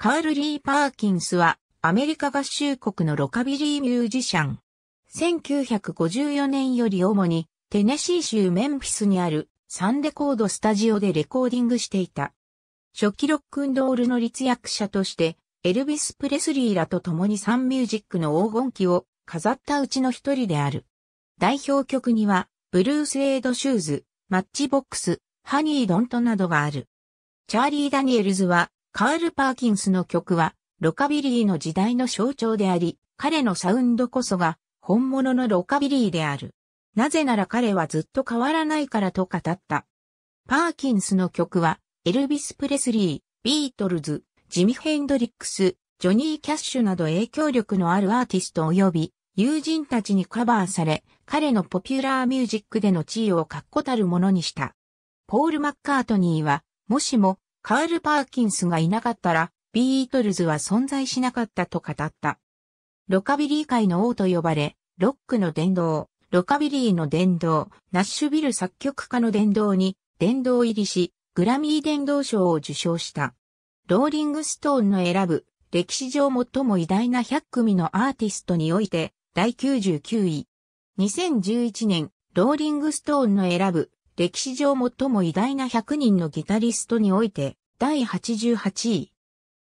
カール・リー・パーキンスはアメリカ合衆国のロカビリーミュージシャン。1954年より主にテネシー州メンフィスにあるサンレコードスタジオでレコーディングしていた。初期ロックンロールの立役者としてエルビス・プレスリーらと共にサンミュージックの黄金期を飾ったうちの一人である。代表曲には Blue Suede Shoes、 Matchbox、 Honey Don't などがある。チャーリー・ダニエルズはカール・パーキンスの曲は、ロカビリーの時代の象徴であり、彼のサウンドこそが、本物のロカビリーである。なぜなら彼はずっと変わらないからと語った。パーキンスの曲は、エルビス・プレスリー、ビートルズ、ジミ・ヘンドリックス、ジョニー・キャッシュなど影響力のあるアーティスト及び友人たちにカバーされ、彼のポピュラーミュージックでの地位を確固たるものにした。ポール・マッカートニーは、もしもカール・パーキンスがいなかったら、ビートルズは存在しなかったと語った。ロカビリー界の王と呼ばれ、ロックの殿堂、ロカビリーの殿堂、ナッシュビル作曲家の殿堂に殿堂入りし、グラミー殿堂賞を受賞した。ローリングストーンの選ぶ、歴史上最も偉大な100組のアーティストにおいて、第99位。2011年、ローリングストーンの選ぶ、歴史上最も偉大な100人のギタリストにおいて、第88位。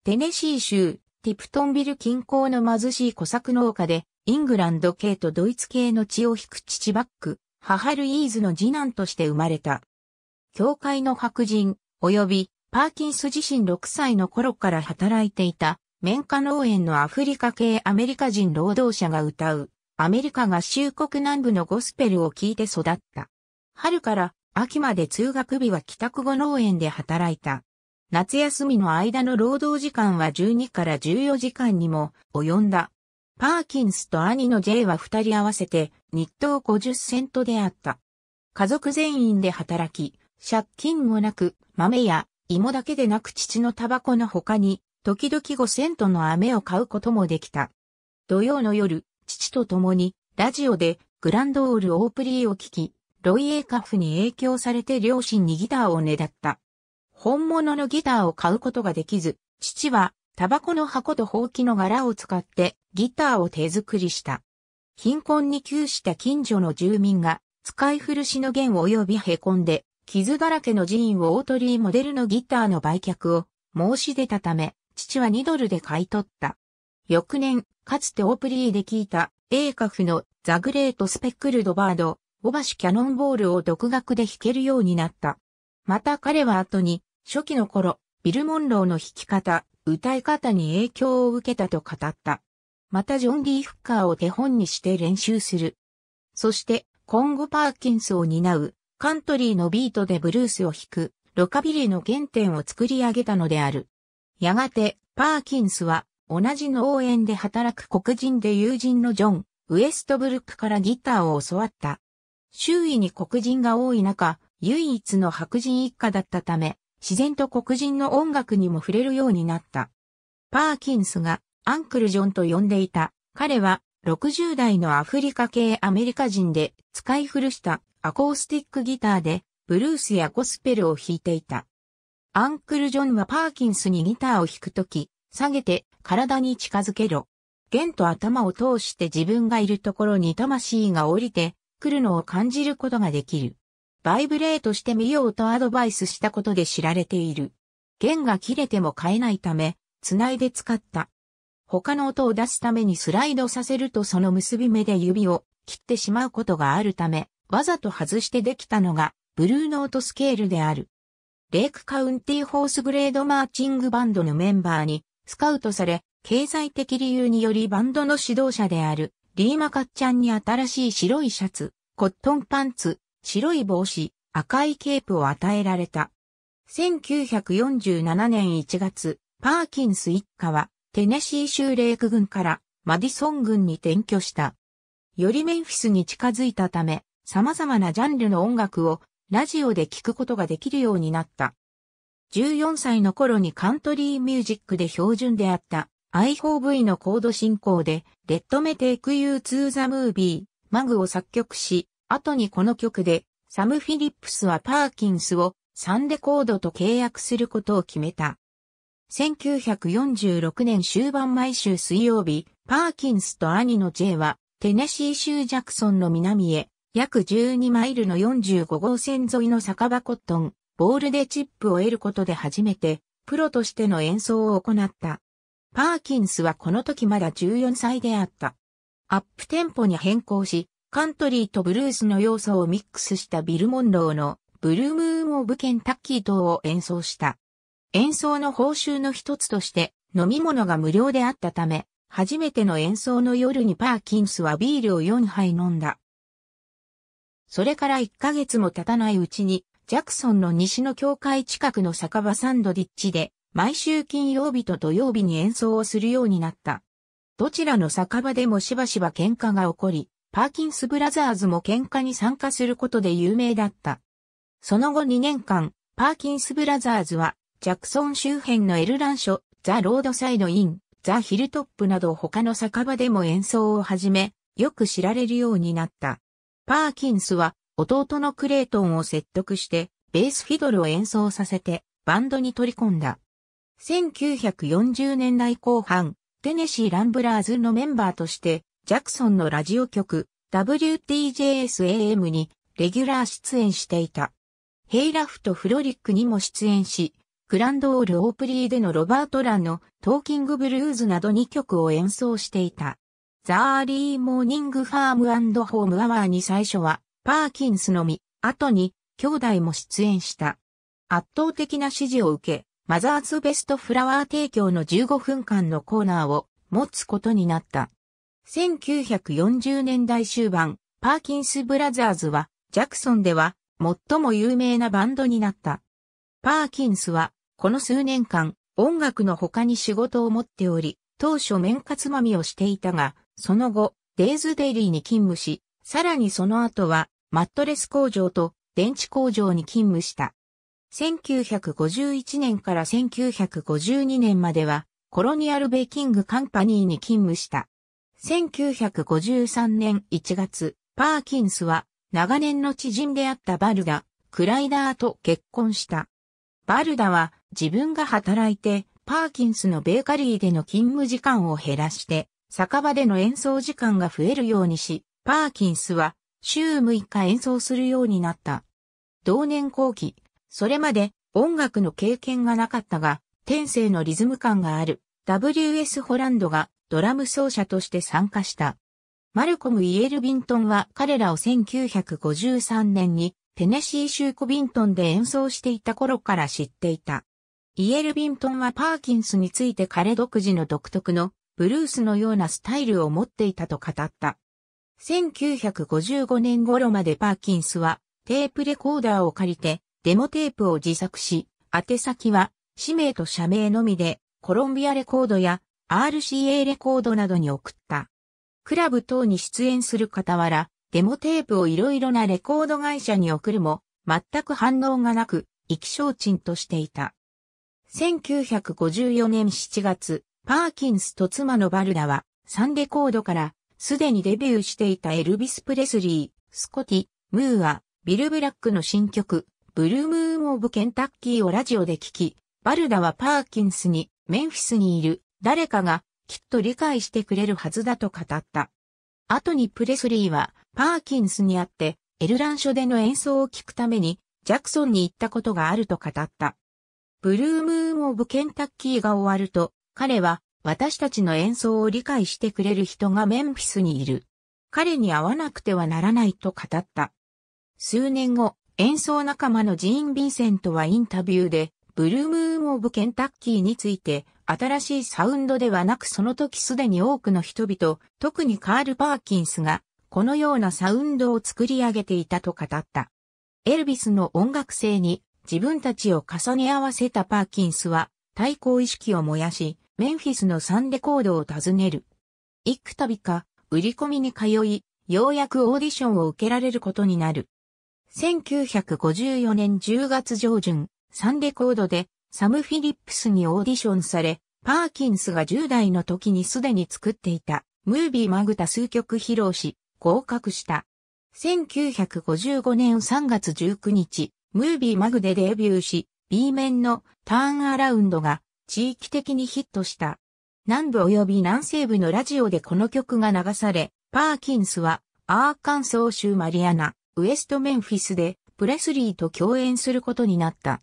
テネシー州、ティプトンビル近郊の貧しい小作農家で、イングランド系とドイツ系の血を引く父バック、母ルイーズの次男として生まれた。教会の白人、及びパーキンス自身6歳の頃から働いていた、綿花農園のアフリカ系アメリカ人労働者が歌う、アメリカ合衆国南部のゴスペルを聴いて育った。春から秋まで通学日は帰宅後農園で働いた。夏休みの間の労働時間は12から14時間にも及んだ。パーキンスと兄の J は二人合わせて日当50セントであった。家族全員で働き、借金もなく豆や芋だけでなく父のタバコの他に時々5セントの飴を買うこともできた。土曜の夜、父と共にラジオでグランドオールオープリーを聞き、ロイエーカフに影響されて両親にギターをねだった。本物のギターを買うことができず、父はタバコの箱とほうきの柄を使ってギターを手作りした。貧困に窮した近所の住民が使い古しの弦及び凹んで傷だらけのジーンをオートリーモデルのギターの売却を申し出たため、父は2ドルで買い取った。翌年、かつてオープリーで聞いた、エーカフのザ・グレート・スペックルド・バード、オバシ・キャノンボールを独学で弾けるようになった。また彼は後に、初期の頃、ビル・モンローの弾き方、歌い方に影響を受けたと語った。またジョン・ディ・フッカーを手本にして練習する。そして、今後パーキンスを担う、カントリーのビートでブルースを弾く、ロカビリーの原点を作り上げたのである。やがて、パーキンスは、同じ農園で働く黒人で友人のジョン、ウエストブルックからギターを教わった。周囲に黒人が多い中、唯一の白人一家だったため、自然と黒人の音楽にも触れるようになった。パーキンスがアンクルジョンと呼んでいた。彼は60代のアフリカ系アメリカ人で使い古したアコースティックギターでブルースやゴスペルを弾いていた。アンクルジョンはパーキンスにギターを弾くとき、下げて体に近づけろ。弦と頭を通して自分がいるところに魂が降りて来るのを感じることができる。バイブレートしてみようとアドバイスしたことで知られている。弦が切れても変えないため、繋いで使った。他の音を出すためにスライドさせるとその結び目で指を切ってしまうことがあるため、わざと外してできたのが、ブルーノートスケールである。レイクカウンティホースグレードマーチングバンドのメンバーにスカウトされ、経済的理由によりバンドの指導者であるリーマカッチャンに新しい白いシャツ、コットンパンツ、白い帽子、赤いケープを与えられた。1947年1月、パーキンス一家はテネシー州レイク軍からマディソン軍に転居した。よりメンフィスに近づいたため、様々なジャンルの音楽をラジオで聴くことができるようになった。14歳の頃にカントリーミュージックで標準であった i4V のコード進行で、 Let Me Take You to the Movie, Mag を作曲し、後にこの曲で、サム・フィリップスはパーキンスをサンレコードと契約することを決めた。1946年終盤毎週水曜日、パーキンスと兄の J は、テネシー州ジャクソンの南へ、約12マイルの45号線沿いの酒場コットン・ボールでチップを得ることで初めて、プロとしての演奏を行った。パーキンスはこの時まだ14歳であった。アップテンポに変更し、カントリーとブルースの要素をミックスしたビル・モンローのブルームーン・オブ・ケンタッキー等を演奏した。演奏の報酬の一つとして飲み物が無料であったため、初めての演奏の夜にパーキンスはビールを4杯飲んだ。それから1ヶ月も経たないうちに、ジャクソンの西の教会近くの酒場サンドリッチで、毎週金曜日と土曜日に演奏をするようになった。どちらの酒場でもしばしば喧嘩が起こり、パーキンスブラザーズも喧嘩に参加することで有名だった。その後2年間、パーキンスブラザーズは、ジャクソン周辺のエル・ランチョ、ザ・ロードサイド・イン、ザ・ヒルトップなど他の酒場でも演奏を始め、よく知られるようになった。パーキンスは、弟のクレイトンを説得して、ベースフィドルを演奏させて、バンドに取り込んだ。1940年代後半、テネシー・ランブラーズのメンバーとして、ジャクソンのラジオ局、 WTJS-AM にレギュラー出演していた。ヘイラフとフロリックにも出演し、グランドオール・オープリーでのロバート・ランの Talking Blues など2曲を演奏していた。 The Early Morning Farm Home Hour に最初はパーキンスのみ、後に兄弟も出演した。圧倒的な支持を受け、マザーズ・ベスト・フラワー提供の15分間のコーナーを持つことになった。1940年代終盤、パーキンス・ブラザーズは、ジャクソンでは最も有名なバンドになった。パーキンスは、この数年間、音楽の他に仕事を持っており、当初面活まみをしていたが、その後、デイズデイリーに勤務し、さらにその後は、マットレス工場と電池工場に勤務した。1951年から1952年までは、コロニアルベーキングカンパニーに勤務した。1953年1月、パーキンスは長年の知人であったバルダ、クライダーと結婚した。バルダは自分が働いてパーキンスのベーカリーでの勤務時間を減らして酒場での演奏時間が増えるようにし、パーキンスは週6日演奏するようになった。同年後期、それまで音楽の経験がなかったが、天性のリズム感がある W.S. ホランドがドラム奏者として参加した。マルコム・イエル・ビントンは彼らを1953年にテネシー州コビントンで演奏していた頃から知っていた。イエル・ビントンはパーキンスについて彼独自の独特のブルースのようなスタイルを持っていたと語った。1955年頃までパーキンスはテープレコーダーを借りてデモテープを自作し、宛先は氏名と社名のみでコロンビアレコードや RCA レコードなどに送った。クラブ等に出演する傍ら、デモテープをいろいろなレコード会社に送るも、全く反応がなく、意気消沈としていた。1954年7月、パーキンスと妻のバルダは、サンレコードから、すでにデビューしていたエルビス・プレスリー、スコティ、ムーア、ビル・ブラックの新曲、ブルームーン・オブ・ケンタッキーをラジオで聴き、バルダはパーキンスに、メンフィスにいる、誰かがきっと理解してくれるはずだと語った。後にプレスリーはパーキンスに会ってエルラン書での演奏を聞くためにジャクソンに行ったことがあると語った。ブルームーン・オブ・ケンタッキーが終わると彼は私たちの演奏を理解してくれる人がメンフィスにいる。彼に会わなくてはならないと語った。数年後、演奏仲間のジーン・ヴィンセントはインタビューで、ブルームーン・オブ・ケンタッキーについて新しいサウンドではなくその時すでに多くの人々、特にカール・パーキンスが、このようなサウンドを作り上げていたと語った。エルビスの音楽性に自分たちを重ね合わせたパーキンスは、対抗意識を燃やし、メンフィスのサンレコードを訪ねる。幾度か、売り込みに通い、ようやくオーディションを受けられることになる。1954年10月上旬、サンレコードでサム・フィリップスにオーディションされ、パーキンスが10代の時にすでに作っていたムービーマグタ数曲披露し、合格した。1955年3月19日、ムービーマグでデビューし、B 面のターンアラウンドが地域的にヒットした。南部及び南西部のラジオでこの曲が流され、パーキンスはアーカンソー州マリアナ、ウエストメンフィスでプレスリーと共演することになった。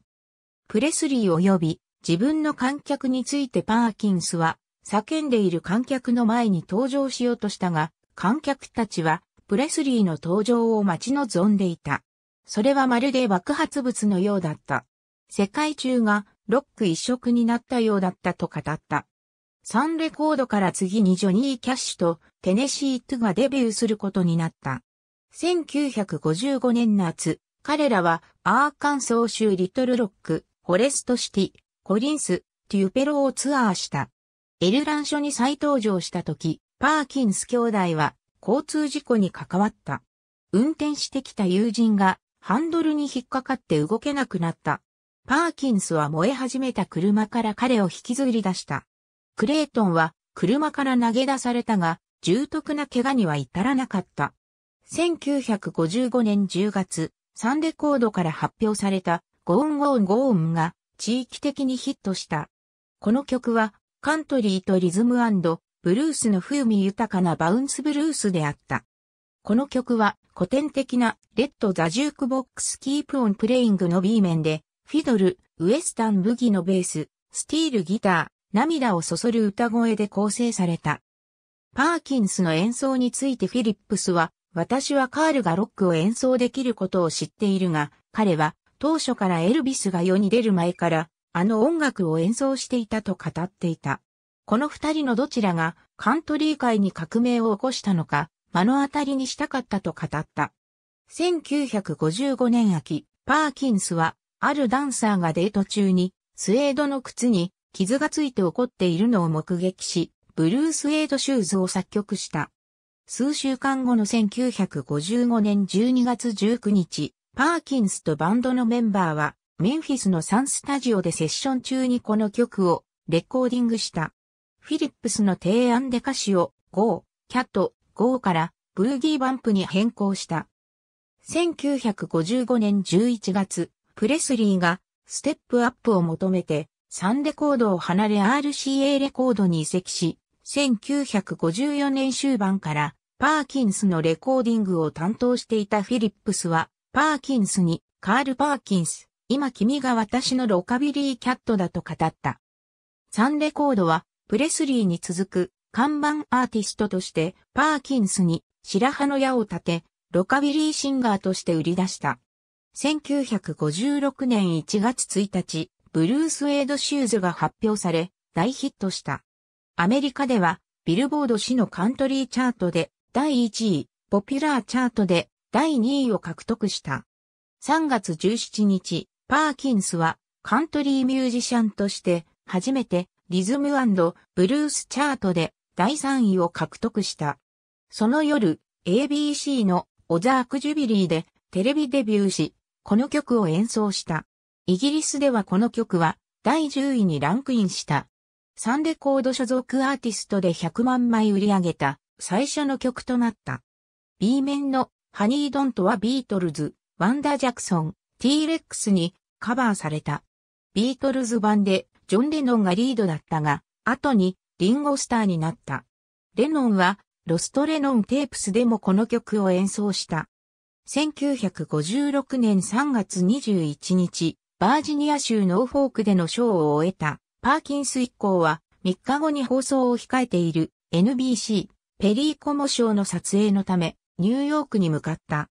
プレスリー及び自分の観客についてパーキンスは叫んでいる観客の前に登場しようとしたが、観客たちはプレスリーの登場を待ち望んでいた。それはまるで爆発物のようだった。世界中がロック一色になったようだったと語った。サンレコードから次にジョニー・キャッシュとテネシー・トゥーがデビューすることになった。1955年夏、彼らはアーカンソー州リトルロック、フォレストシティ、コリンス、テューペロをツアーした。エル・ランチョに再登場した時、パーキンス兄弟は交通事故に関わった。運転してきた友人がハンドルに引っかかって動けなくなった。パーキンスは燃え始めた車から彼を引きずり出した。クレイトンは車から投げ出されたが、重篤な怪我には至らなかった。1955年10月、サンレコードから発表されたゴーンゴーンゴーンが地域的にヒットした。この曲はカントリーとリズムブルースの風味豊かなバウンスブルースであった。この曲は古典的な Let the Jukebox Keep On Playing の B 面でフィドル、ウエスタン・ブギのベース、スティール・ギター、涙をそそる歌声で構成された。パーキンスの演奏についてフィリップスは、私はカールがロックを演奏できることを知っているが、彼は当初からエルビスが世に出る前から、あの音楽を演奏していたと語っていた。この二人のどちらがカントリー界に革命を起こしたのか、目の当たりにしたかったと語った。1955年秋、パーキンスは、あるダンサーがデート中に、スウェードの靴に傷がついて怒っているのを目撃し、ブルースエイドシューズを作曲した。数週間後の1955年12月19日、パーキンスとバンドのメンバーは、メンフィスのサンスタジオでセッション中にこの曲をレコーディングした。フィリップスの提案で歌詞を Go, Cat, Go からブーギーバンプに変更した。1955年11月、プレスリーがステップアップを求めてサンレコードを離れ RCA レコードに移籍し、1954年終盤からパーキンスのレコーディングを担当していたフィリップスは、パーキンスに、カール・パーキンス、今君が私のロカビリーキャットだと語った。サンレコードは、プレスリーに続く看板アーティストとして、パーキンスに白羽の矢を立て、ロカビリーシンガーとして売り出した。1956年1月1日、 Blue Suede Shoes が発表され、大ヒットした。アメリカでは、ビルボード誌のカントリーチャートで第1位、ポピュラーチャートで第2位を獲得した。3月17日、パーキンスはカントリーミュージシャンとして初めてリズムブルースチャートで第3位を獲得した。その夜、ABC のオザークジュビリーでテレビデビューし、この曲を演奏した。イギリスではこの曲は第10位にランクインした。サンレコード所属アーティストで100万枚売り上げた最初の曲となった。B 面のハニードントはビートルズ、ワンダージャクソン、T-Rex にカバーされた。ビートルズ版でジョン・レノンがリードだったが、後にリンゴスターになった。レノンは Lost Lennon Tapes でもこの曲を演奏した。1956年3月21日、バージニア州ノーフォークでのショーを終えたパーキンス一行は3日後に放送を控えている NBC Perry Como Show の撮影のためニューヨークに向かった。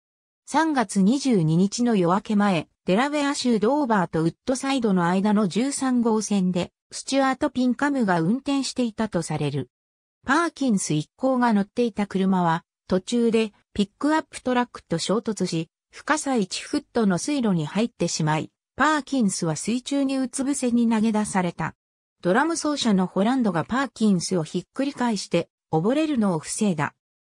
3月22日の夜明け前、デラウェア州ドーバーとウッドサイドの間の13号線でスチュアート・ピンカムが運転していたとされる。パーキンス一行が乗っていた車は途中でピックアップトラックと衝突し、深さ1フットの水路に入ってしまい、パーキンスは水中にうつ伏せに投げ出された。ドラム奏者のホランドがパーキンスをひっくり返して溺れるのを防いだ。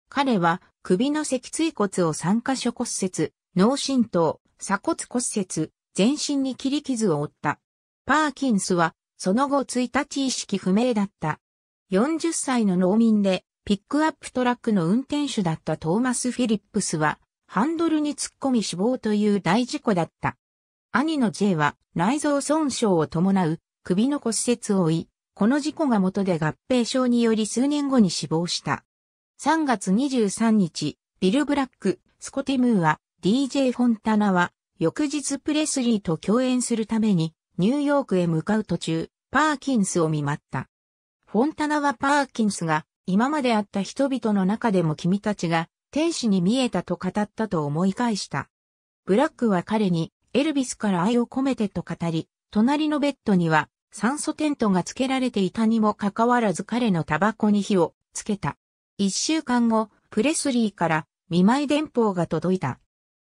彼は首の脊椎骨を3箇所骨折、脳震盪、鎖骨骨折、全身に切り傷を負った。パーキンスはその後1日意識不明だった。40歳の農民でピックアップトラックの運転手だったトーマス・フィリップスはハンドルに突っ込み死亡という大事故だった。兄の J は内臓損傷を伴う首の骨折を負い、この事故が元で合併症により数年後に死亡した。3月23日、ビル・ブラック、スコティムーは、DJ フォンタナは、翌日プレスリーと共演するために、ニューヨークへ向かう途中、パーキンスを見舞った。フォンタナはパーキンスが、今まで会った人々の中でも君たちが、天使に見えたと語ったと思い返した。ブラックは彼に、エルビスから愛を込めてと語り、隣のベッドには、酸素テントが付けられていたにもかかわらず彼のタバコに火をつけた。一週間後、プレスリーから見舞い電報が届いた。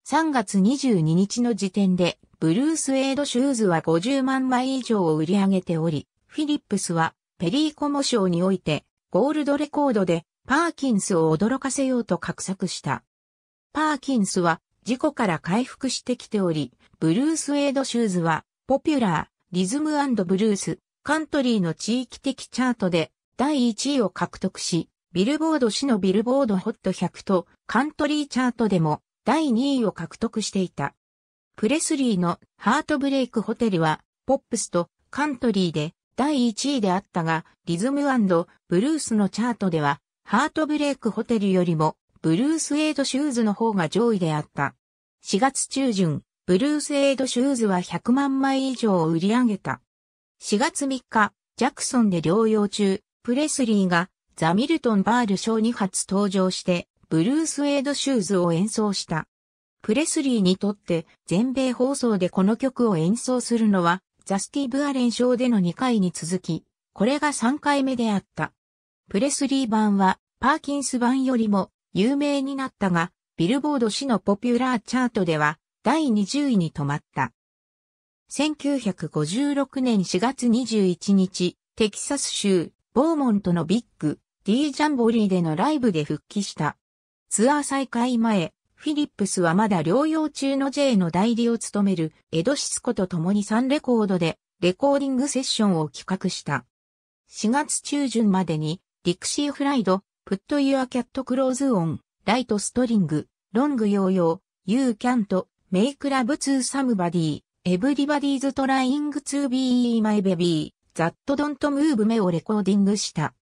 3月22日の時点で、ブルースエイドシューズは50万枚以上を売り上げており、フィリップスはペリーコモ賞において、ゴールドレコードでパーキンスを驚かせようと画策した。パーキンスは事故から回復してきており、ブルースエイドシューズはポピュラー、リズムブルース、カントリーの地域的チャートで第1位を獲得し、ビルボード市のビルボードホット100とカントリーチャートでも第2位を獲得していた。プレスリーのハートブレイクホテルはポップスとカントリーで第1位であったが、リズムブルースのチャートではハートブレイクホテルよりもブルースエイドシューズの方が上位であった。4月中旬、ブルースエイドシューズは100万枚以上を売り上げた。4月3日、ジャクソンで療養中、プレスリーが The Milton Berle Show に初登場して、 Blue Suede Shoes を演奏した。プレスリーにとって全米放送でこの曲を演奏するのは、 The Steve Allen Show での2回に続き、これが3回目であった。プレスリー盤は、パーキンス盤よりも有名になったが、ビルボード誌のポピュラーチャートでは、第20位に止まった。1956年4月21日、テキサス州、ボーモントのビッグ、D ジャンボリーでのライブで復帰した。ツアー再開前、フィリップスはまだ療養中の J の代理を務めるエドシスコと共にサンレコードでレコーディングセッションを企画した。4月中旬までに、 Dixie Fried、 Put Your Cat Clothes On、Right String、Wrong Yo-Yo、ユーキャント、メイクラブツーサムバディ、 Everybody's Trying to Be My Baby、 That Don't Move Me をレコーディングした。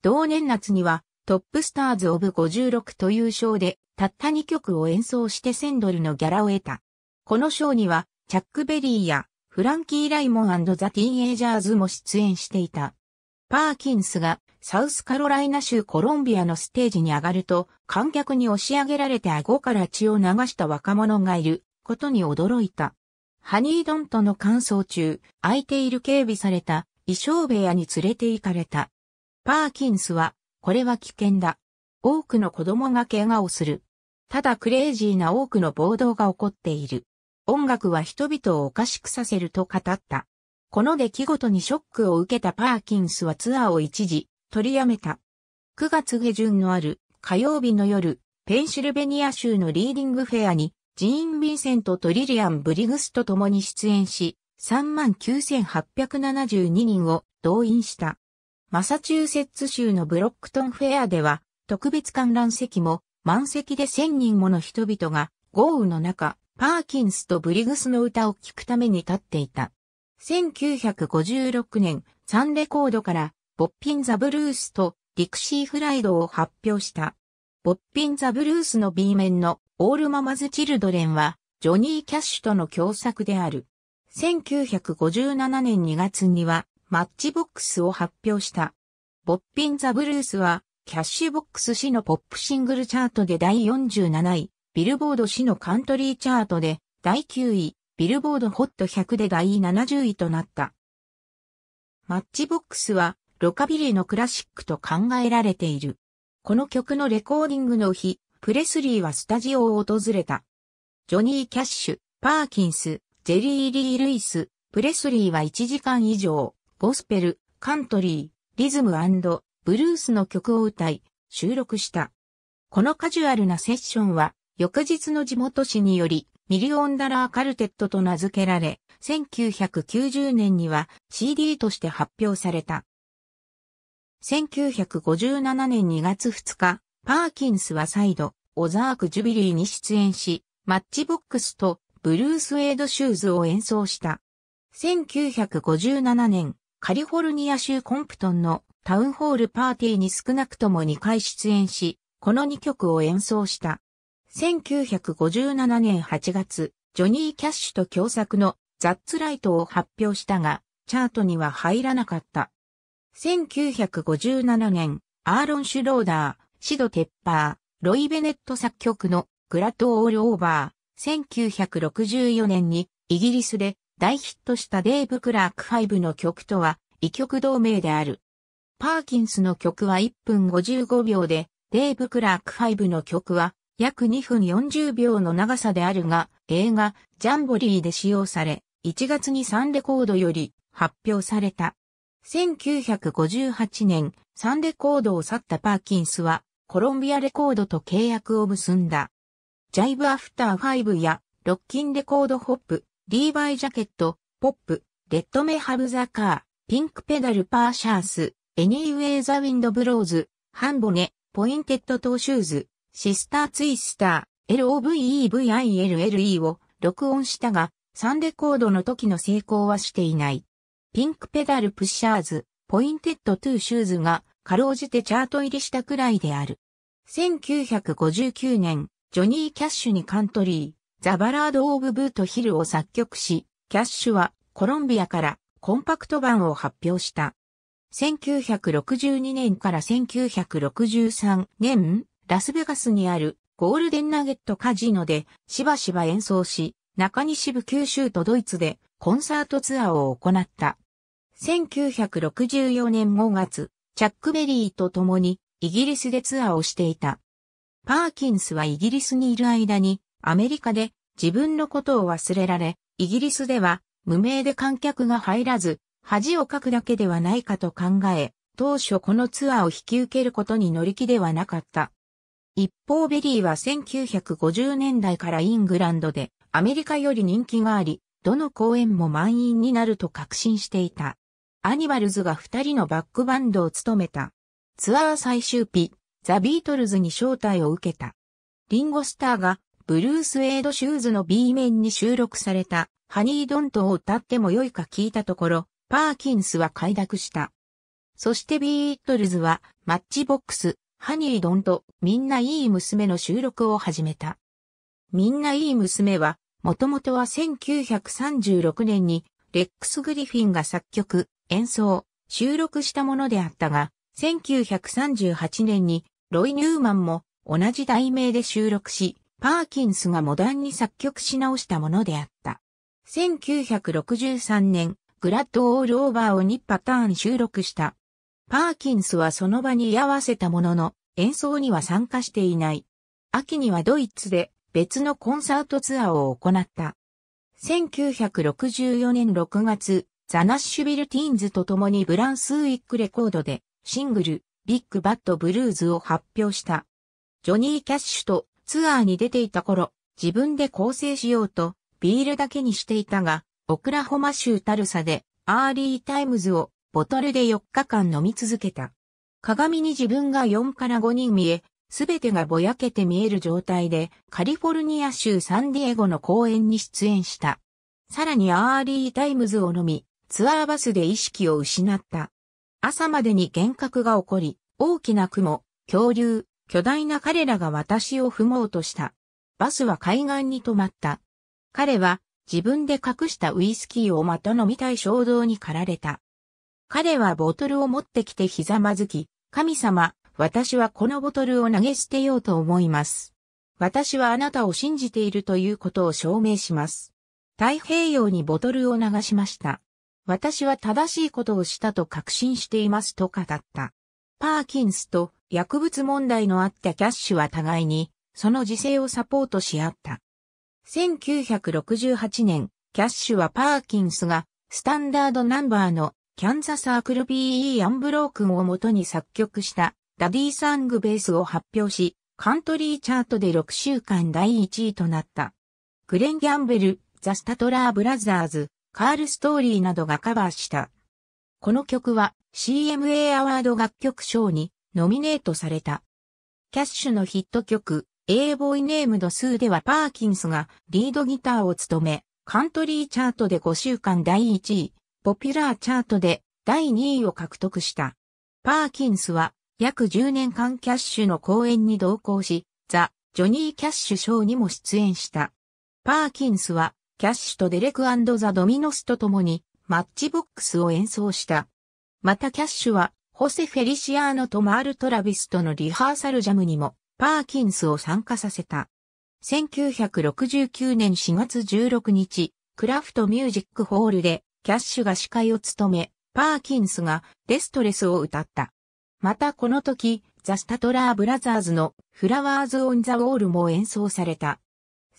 同年夏には Top Stars of 56というショーでたった2曲を演奏して1000ドルのギャラを得た。このショーにはチャックベリーやフランキー・ライモンザ・ティーンエイジャーズも出演していた。パーキンスがサウスカロライナ州コロンビアのステージに上がると観客に押し上げられて顎から血を流した若者がいることに驚いた。ハニードントの乾燥中、空いている警備された衣装部屋に連れて行かれた。パーキンスは、これは危険だ。多くの子供が怪我をする。ただクレイジーな多くの暴動が起こっている。音楽は人々をおかしくさせると語った。この出来事にショックを受けたパーキンスはツアーを一時取りやめた。9月下旬のある火曜日の夜、ペンシルベニア州のリーディングフェアにジーン・ヴィンセントとリリアン・ブリグスと共に出演し、39,872人を動員した。マサチューセッツ州のブロックトンフェアでは、特別観覧席も満席で1000人もの人々が豪雨の中、パーキンスとブリグスの歌を聴くために立っていた。1956年、サンレコードからボッピン・ザ・ブルースとディクシー・フライドを発表した。ボッピン・ザ・ブルースの B 面のオールママズ・チルドレンはジョニー・キャッシュとの共作である。1957年2月にはマッチボックスを発表した。ボッピン・ザ・ブルースはキャッシュボックス市のポップシングルチャートで第47位、ビルボード市のカントリーチャートで第9位、ビルボードホット100で第70位となった。Matchbox はロカビリーのクラシックと考えられている。この曲のレコーディングの日、プレスリーはスタジオを訪れた。ジョニー・キャッシュ、パーキンス、ジェリー・リー・ルイス、プレスリーは1時間以上、ゴスペル、カントリー、リズムブルースの曲を歌い、収録した。このカジュアルなセッションは、翌日の地元紙により、 Million Dollar Quartet と名付けられ、1990年には CD として発表された。1957年2月2日、パーキンスは再度、オザーク・ジュビリーに出演し、マッチボックスとブルース・ウェイド・シューズを演奏した。1957年、カリフォルニア州コンプトンのタウンホールパーティーに少なくとも2回出演し、この2曲を演奏した。1957年8月、ジョニー・キャッシュと共作のザッツライトを発表したが、チャートには入らなかった。1957年、アーロン・シュローダー、シド・テッパー、ロイ・ベネット作曲のグラッド・オール・オーバー、1964年にイギリスで大ヒットしたデーブ・クラーク5の曲とは異曲同名である。パーキンスの曲は1分55秒で、デーブ・クラーク5の曲は約2分40秒の長さであるが、映画ジャンボリーで使用され、1月にサンレコードより発表された。1958年、サンレコードを去ったパーキンスは、コロンビアレコードと契約を結んだ。 Jive After Five や、 Rockin' Record Hop、 Levi Jacket、 Pop、Let Me Have the Car、 Pink Pedal Pushers、 Any Way the Wind Blows、 Hambone、 Pointed Toe Shoes、 Sister Twister、LOVEVILLE を録音したが、サンレコードの時の成功はしていない。Pink Pedal Pushers、 Pointed Toe Shoes が、かろうじてチャート入りしたくらいである。1959年、ジョニー・キャッシュにカントリー、 The Ballad of Boot Hill を作曲し、キャッシュはコロンビアからコンパクト盤を発表した。1962年から1963年、ラスベガスにあるゴールデンナゲットカジノでしばしば演奏し、中西部9州とドイツでコンサートツアーを行った。1964年5月、チャックベリーと共にイギリスでツアーをしていた。パーキンスはイギリスにいる間にアメリカで自分のことを忘れられ、イギリスでは無名で観客が入らず、恥をかくだけではないかと考え、当初このツアーを引き受けることに乗り気ではなかった。一方ベリーは1950年代からイングランドでアメリカより人気があり、どの公演も満員になると確信していた。アニマルズが二人のバックバンドを務めた。ツアー最終日、ザ・ビートルズに招待を受けた。リンゴスターがブルー・スエード・シューズの B 面に収録されたハニー・ドントを歌ってもよいか聞いたところ、パーキンスは快諾した。そしてビートルズはマッチボックス、ハニー・ドント、みんないい娘の収録を始めた。みんないい娘は、もともとは1936年にレックス・グリフィンが作曲、演奏、収録したものであったが、1938年にロイ・ニューマンも同じ題名で収録し、パーキンスがモダンに作曲し直したものであった。1963年、グラッドオールオーバーを2パターン収録した。パーキンスはその場に居合わせたものの、演奏には参加していない。秋にはドイツで別のコンサートツアーを行った。1964年6月、ザ・ナッシュビル・ティーンズと共にブランスウィックレコードでシングル、ビッグ・バッド・ブルーズを発表した。ジョニー・キャッシュとツアーに出ていた頃、自分で更生しようとビールだけにしていたが、オクラホマ州タルサでアーリータイムズをボトルで4日間飲み続けた。鏡に自分が4から5人見え、すべてがぼやけて見える状態でカリフォルニア州サンディエゴの公演に出演した。さらにアーリータイムズを飲み、ツアーバスで意識を失った。朝までに幻覚が起こり、大きな蜘蛛、恐竜、巨大な彼らが私を踏もうとした。バスは海岸に止まった。彼は自分で隠したウイスキーをまた飲みたい衝動に駆られた。彼はボトルを持ってきてひざまずき、神様、私はこのボトルを投げ捨てようと思います。私はあなたを信じているということを証明します。太平洋にボトルを流しました。私は正しいことをしたと確信していますと語った。パーキンスと薬物問題のあったキャッシュは互いにその自制をサポートし合った。1968年、キャッシュはパーキンスがスタンダードナンバーのキャンザサークル PE アンブロークンを元に作曲したダディサングベースを発表し、カントリーチャートで6週間第1位となった。グレン・ギャンベル、ザ・スタトラー・ブラザーズ、カール・ストーリーなどがカバーした。この曲は CMA アワード楽曲賞にノミネートされた。キャッシュのヒット曲 A ボーイネームドスーではパーキンスがリードギターを務め、カントリーチャートで5週間第1位、ポピュラーチャートで第2位を獲得した。パーキンスは約10年間キャッシュの公演に同行し、ザ・ジョニー・キャッシュショーにも出演した。パーキンスはキャッシュとデレク・アンド・ザ・ドミノスと共にマッチボックスを演奏した。またキャッシュはホセ・フェリシアーノとマール・トラビスとのリハーサルジャムにもパーキンスを参加させた。1969年4月16日、クラフトミュージックホールでキャッシュが司会を務め、パーキンスがレストレスを歌った。またこの時、ザ・スタトラー・ブラザーズのフラワーズ・オン・ザ・ウォールも演奏された。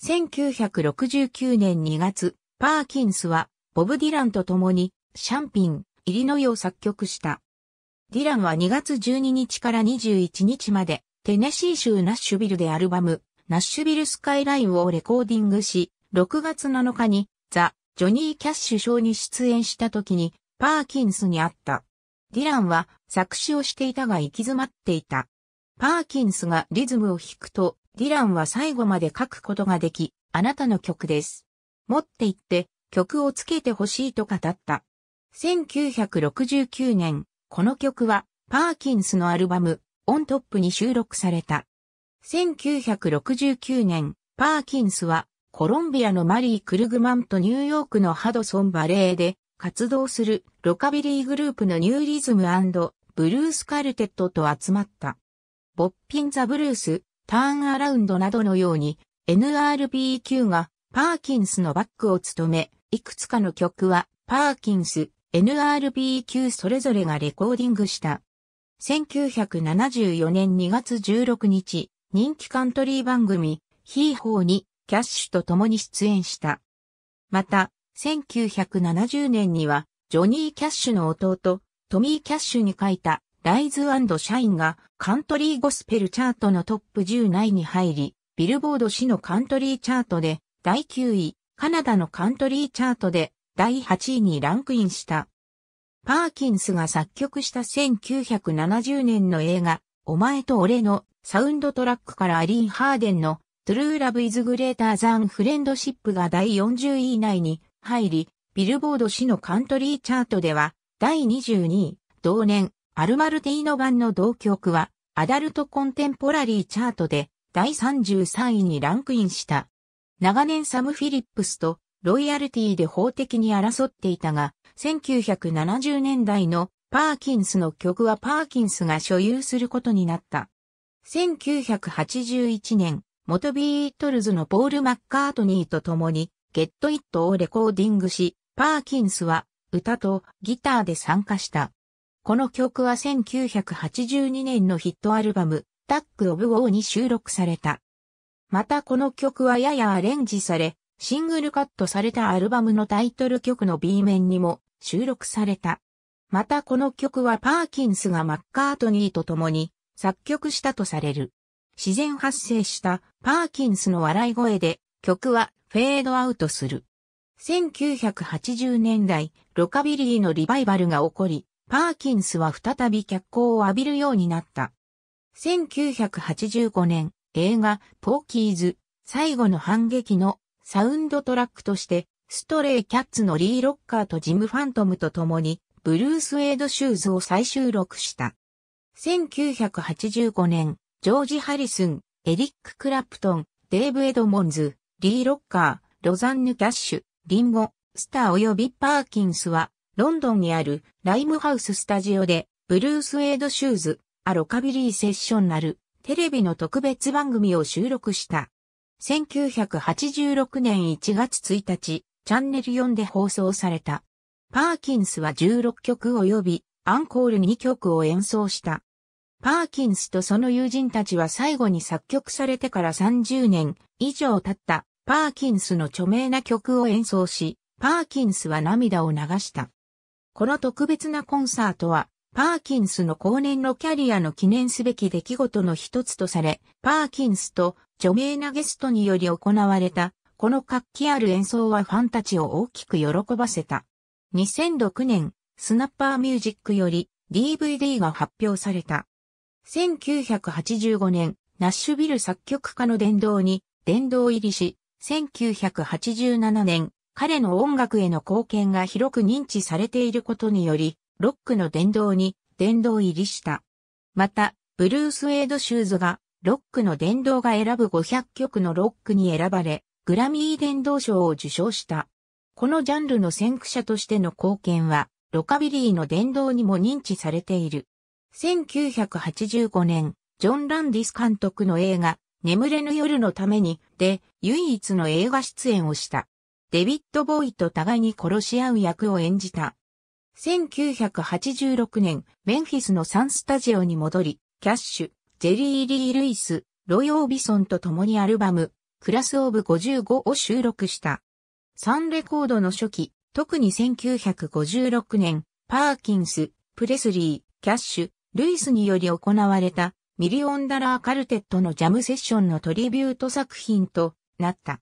1969年2月、パーキンスはボブ・ディランと共にシャンピン、イリノイを作曲した。ディランは2月12日から21日までテネシー州ナッシュビルでアルバムナッシュビルスカイラインをレコーディングし、6月7日にザ・ジョニー・キャッシュ賞に出演した時にパーキンスに会った。ディランは作詞をしていたが行き詰まっていた。パーキンスがリズムを弾くと、ディランは最後まで書くことができ、あなたの曲です。持って行って曲をつけてほしいと語った。1969年、この曲はパーキンスのアルバム、オントップに収録された。1969年、パーキンスはコロンビアのマリー・クルグマンとニューヨークのハドソンバレーで活動するロカビリーグループのニューリズムブルースカルテットと集まった。ボッピン・ザ・ブルース、ターンアラウンドなどのように NRBQ がパーキンスのバックを務め、いくつかの曲はパーキンス、NRBQ それぞれがレコーディングした。1974年2月16日、人気カントリー番組、ヒーホーにキャッシュと共に出演した。また、1970年には、ジョニー・キャッシュの弟、トミー・キャッシュに書いた、ライズシャインがカントリーゴスペルチャートのトップ10内に入り、ビルボード市のカントリーチャートで第9位、カナダのカントリーチャートで第8位にランクインした。パーキンスが作曲した1970年の映画、お前と俺のサウンドトラックからアリーン・ハーデンのトゥルーラブイズグレーターザンフレンドシップが第40位以内に入り、ビルボード市のカントリーチャートでは第22位、同年、アルマルティーノ版の同曲はアダルトコンテンポラリーチャートで第33位にランクインした。長年サム・フィリップスとロイヤルティーで法的に争っていたが、1970年代のパーキンスの曲はパーキンスが所有することになった。1981年、元ビートルズのポール・マッカートニーと共に、ゲット・イットをレコーディングし、パーキンスは歌とギターで参加した。この曲は1982年のヒットアルバム、タック・オブ・ウォーに収録された。またこの曲はややアレンジされ、シングルカットされたアルバムのタイトル曲の B 面にも収録された。またこの曲はパーキンスがマッカートニーと共に作曲したとされる。自然発生したパーキンスの笑い声で曲はフェードアウトする。1980年代、ロカビリーのリバイバルが起こり、パーキンスは再び脚光を浴びるようになった。1985年、映画、ポーキーズ、最後の反撃のサウンドトラックとして、ストレイキャッツのリー・ロッカーとジム・ファントムと共に、ブルース・ウェイド・シューズを再収録した。1985年、ジョージ・ハリスン、エリック・クラプトン、デーブ・エドモンズ、リー・ロッカー、ロザンヌ・キャッシュ、リンゴ、スター及びパーキンスは、ロンドンにあるライムハウススタジオで、ブルース・ウェイド・シューズ、アロカビリー・セッションなる、テレビの特別番組を収録した。1986年1月1日、チャンネル4で放送された。パーキンスは16曲及び、アンコール2曲を演奏した。パーキンスとその友人たちは最後に作曲されてから30年以上経ったパーキンスの著名な曲を演奏し、パーキンスは涙を流した。この特別なコンサートは、パーキンスの後年のキャリアの記念すべき出来事の一つとされ、パーキンスと著名なゲストにより行われた、この活気ある演奏はファンたちを大きく喜ばせた。2006年、スナッパーミュージックより DVD が発表された。1985年、ナッシュビル作曲家の殿堂に殿堂入りし、1987年、彼の音楽への貢献が広く認知されていることにより、ロックの殿堂に殿堂入りした。また、ブルース・ウェイド・シューズが、ロックの殿堂が選ぶ500曲のロックに選ばれ、グラミー殿堂賞を受賞した。このジャンルの先駆者としての貢献は、ロカビリーの殿堂にも認知されている。1985年、ジョン・ランディス監督の映画、眠れぬ夜のために、で、唯一の映画出演をした。デビッド・ボーイと互いに殺し合う役を演じた。1986年、メンフィスのサンスタジオに戻り、キャッシュ、ジェリー・リー・ルイス、ロイ・オービソンと共にアルバム、クラス・オブ55を収録した。サンレコードの初期、特に1956年、パーキンス、プレスリー、キャッシュ、ルイスにより行われたミリオンダラーカルテットのジャムセッションのトリビュート作品となった。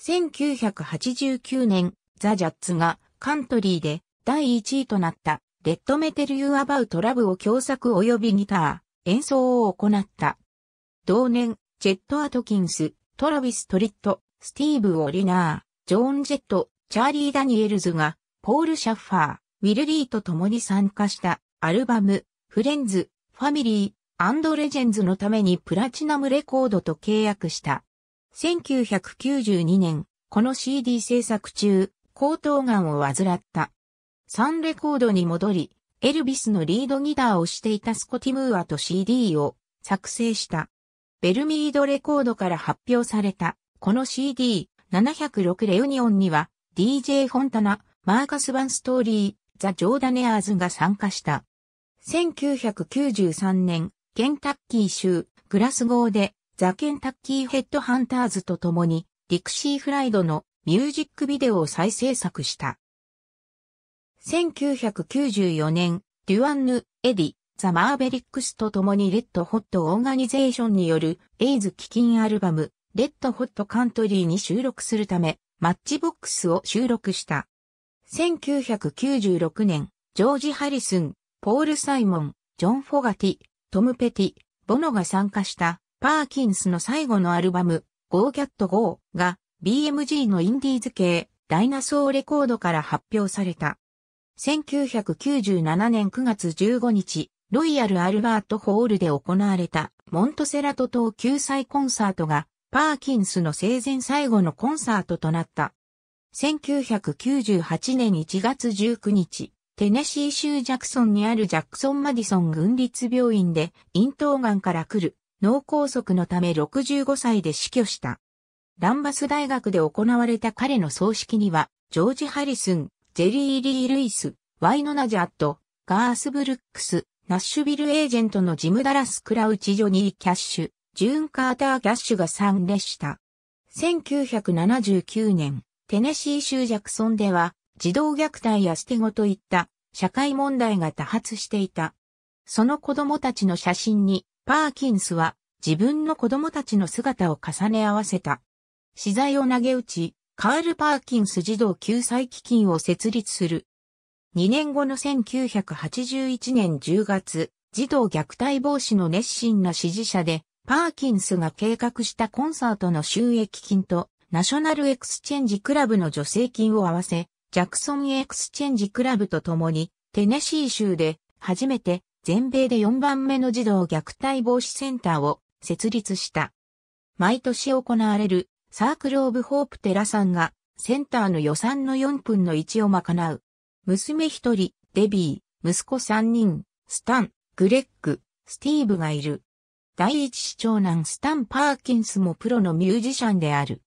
1989年、ザ・ジャッズがカントリーで第1位となったレット・ミー・テル・ユー・アバウト・ラブを共作及びギター、演奏を行った。同年、チェット・アトキンス、トラビス・トリット、スティーブ・ワリナー、ジョーン・ジェット、チャーリー・ダニエルズが、ポール・シャッファー、ウィル・リーと共に参加したアルバム、フレンズ、ファミリー、アンド・レジェンズのためにプラチナムレコードと契約した。1992年、この CD 制作中、喉頭癌を患った。サンレコードに戻り、エルビスのリードギターをしていたスコティ・ムーアと CD を作成した。ベルミードレコードから発表された、この CD706 レユニオンには、DJ フォンタナ、マーカス・バンストーリー、ザ・ジョーダネアーズが参加した。1993年、ケンタッキー州、グラスゴーで、ザ・ケンタッキーヘッドハンターズと共に、ディクシー・フライドのミュージックビデオを再制作した。1994年、デュアン・エディ、ザ・マーベリックスと共にレッドホットオーガニゼーションによるエイズ基金アルバム、レッドホットカントリーに収録するため、マッチボックスを収録した。1996年、ジョージ・ハリスン、ポール・サイモン、ジョン・フォガティ、トム・ペティ、ボノが参加したパーキンスの最後のアルバム、ゴーキャットゴーが BMG のインディーズ系ダイナソーレコードから発表された。1997年9月15日、ロイヤルアルバートホールで行われたモントセラト島救済コンサートがパーキンスの生前最後のコンサートとなった。1998年1月19日、テネシー州ジャクソンにあるジャクソン・マディソン軍立病院で咽頭癌から来る脳梗塞のため65歳で死去した。ランバス大学で行われた彼の葬式には、ジョージ・ハリスン、ジェリー・リー・ルイス、ワイノナ・ジャット、ガース・ブルックス、ナッシュビル・エージェントのジム・ダラス・クラウチ・ジョニー・キャッシュ、ジューン・カーター・キャッシュが参列した。1979年、テネシー州ジャクソンでは、児童虐待や捨て子といった社会問題が多発していた。その子供たちの写真に、パーキンスは自分の子供たちの姿を重ね合わせた。私財を投げ打ち、カール・パーキンス児童救済基金を設立する。2年後の1981年10月、児童虐待防止の熱心な支持者で、パーキンスが計画したコンサートの収益金と、ナショナルエクスチェンジクラブの助成金を合わせ、ジャクソンエクスチェンジクラブと共に、テネシー州で初めて全米で4番目の児童虐待防止センターを設立した。毎年行われるサークルオブホープテラさんがセンターの予算の4分の1を賄う。娘一人、デビー、息子三人、スタン、グレッグ、スティーブがいる。第一子長男スタン・パーキンスもプロのミュージシャンである。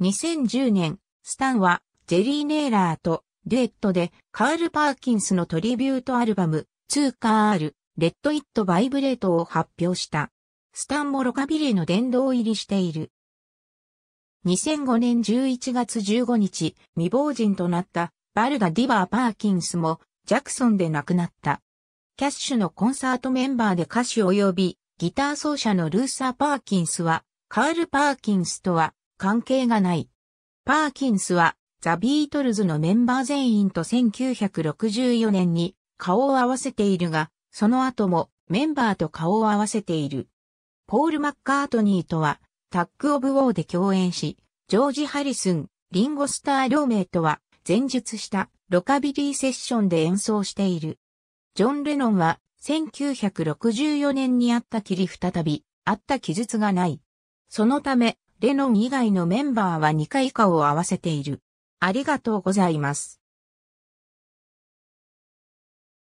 2010年、スタンはジェリー・ネイラーとデュエットでカール・パーキンスのトリビュートアルバム、2カール、レッド・イット・バイブレートを発表した。スタンもロカビリーの殿堂入りしている。2005年11月15日、未亡人となったバルダ・ディバー・パーキンスもジャクソンで亡くなった。キャッシュのコンサートメンバーで歌手及びギター奏者のルーサー・パーキンスはカール・パーキンスとは関係がない。パーキンスはザ・ビートルズのメンバー全員と1964年に顔を合わせているが、その後もメンバーと顔を合わせている。ポール・マッカートニーとはタッグ・オブ・ウォーで共演し、ジョージ・ハリスン、リンゴスター両名とは前述したロカビリーセッションで演奏している。ジョン・レノンは1964年にあったきり再び、あった記述がない。そのため、レノン以外のメンバーは2回以下を合わせている。ありがとうございます。